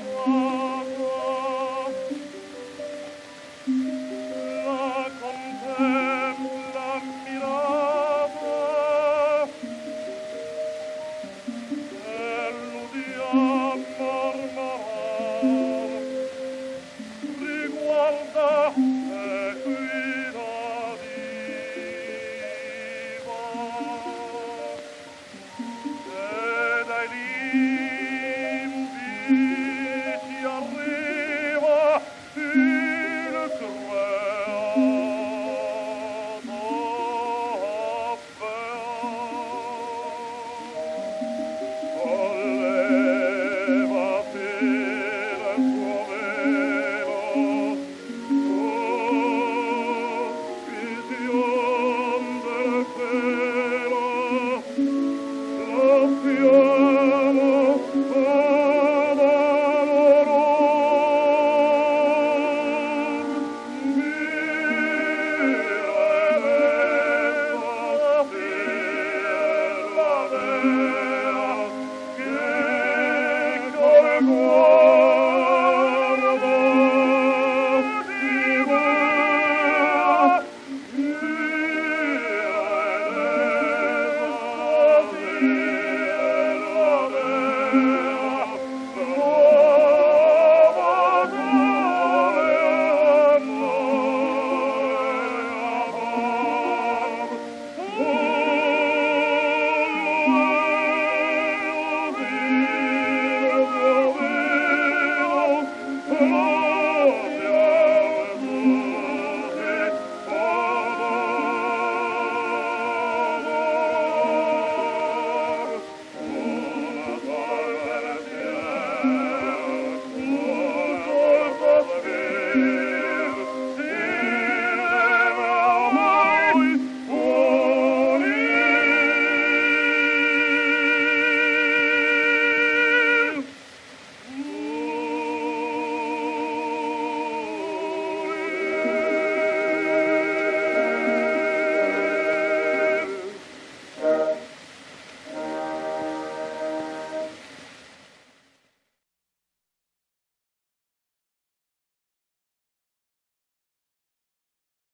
我。